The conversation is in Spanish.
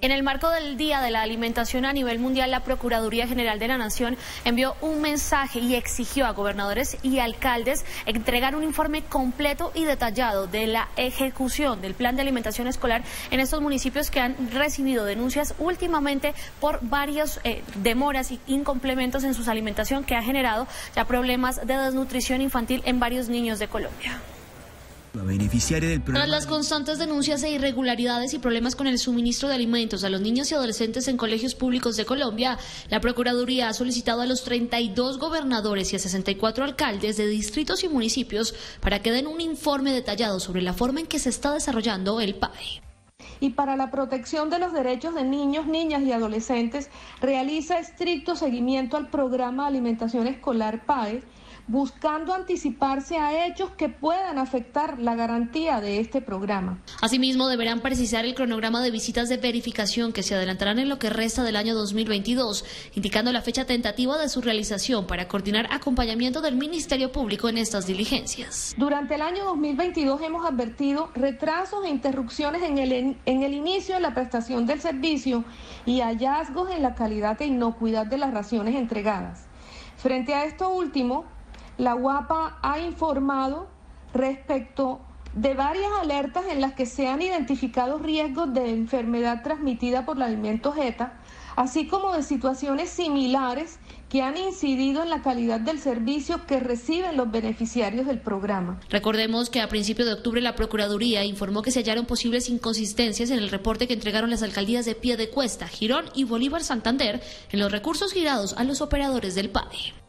En el marco del Día de la Alimentación a nivel mundial, la Procuraduría General de la Nación envió un mensaje y exigió a gobernadores y alcaldes entregar un informe completo y detallado de la ejecución del plan de alimentación escolar en estos municipios que han recibido denuncias últimamente por varias eh, demoras y incomplementos en su alimentación que ha generado ya problemas de desnutrición infantil en varios niños de Colombia. Tras las constantes denuncias e irregularidades y problemas con el suministro de alimentos a los niños y adolescentes en colegios públicos de Colombia, la Procuraduría ha solicitado a los 32 gobernadores y a 64 alcaldes de distritos y municipios para que den un informe detallado sobre la forma en que se está desarrollando el PAE. Y para la protección de los derechos de niños, niñas y adolescentes realiza estricto seguimiento al programa de alimentación escolar PAE buscando anticiparse a hechos que puedan afectar la garantía de este programa. Asimismo, deberán precisar el cronograma de visitas de verificación que se adelantarán en lo que resta del año 2022, indicando la fecha tentativa de su realización para coordinar acompañamiento del Ministerio Público en estas diligencias. Durante el año 2022 hemos advertido retrasos e interrupciones en el, en el inicio de la prestación del servicio y hallazgos en la calidad e inocuidad de las raciones entregadas. Frente a esto último, la UAPA ha informado respecto de varias alertas en las que se han identificado riesgos de enfermedad transmitida por el alimento Jeta, así como de situaciones similares que han incidido en la calidad del servicio que reciben los beneficiarios del programa. Recordemos que a principios de octubre la Procuraduría informó que se hallaron posibles inconsistencias en el reporte que entregaron las alcaldías de Pie de Cuesta, Girón y Bolívar Santander en los recursos girados a los operadores del PAE.